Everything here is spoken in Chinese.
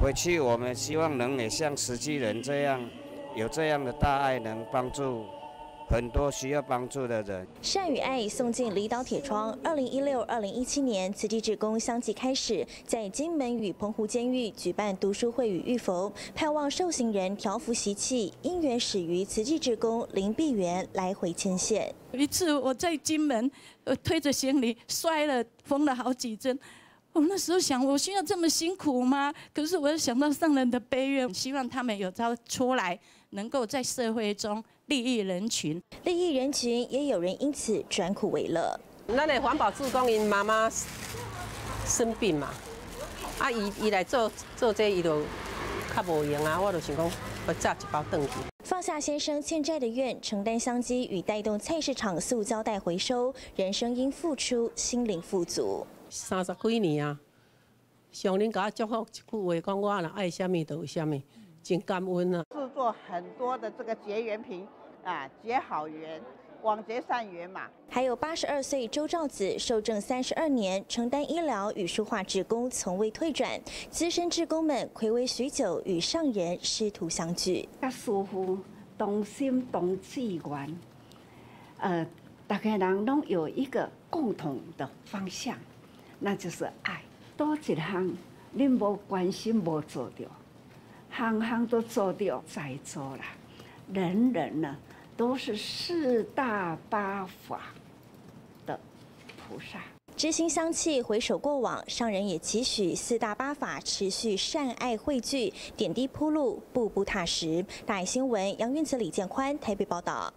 回去我们希望能也像慈济人这样，有这样的大爱，能帮助。很多需要帮助的人，善与爱送进离岛铁窗。二零一六、二零一七年，慈济志工相继开始在金门与澎湖监狱举办读书会与遇佛，盼望受刑人调伏习气。因缘始于慈济志工林碧元来回牵线。有一次我在金门，呃，推着行李摔了，缝了好几针。我那时候想，我需要这么辛苦吗？可是我又想到上人的悲愿，希望他们有朝出来，能够在社会中利益人群。利益人群，也有人因此转苦为乐。咱的环保志工因妈妈生病嘛，啊，伊伊来做做这伊就较无用啊，我就想讲，我炸一包顿去。放下先生欠债的愿，承担商机与带动菜市场塑胶袋回收，人生因付出，心灵富足。三十几年啊，上人给我祝福一句话，讲我若爱什么就有什么，真感恩啊！制作很多的这个结缘瓶啊，结好缘，广结善缘嘛。还有八十二岁周兆子，受证三十二年，承担医疗与书画职工，从未退转。资深职工们暌违许久，与上人师徒相聚。甲师傅同心同志愿，呃，大家人拢有一个共同的方向。那就是爱，多一项你无关心无做到，行行都做到再做了，人人呢都是四大八法的菩萨。知心相契，回首过往，上人也期许四大八法持续善爱汇聚，点滴铺路，步步踏实。大爱新闻，杨云子、李建宽台北报道。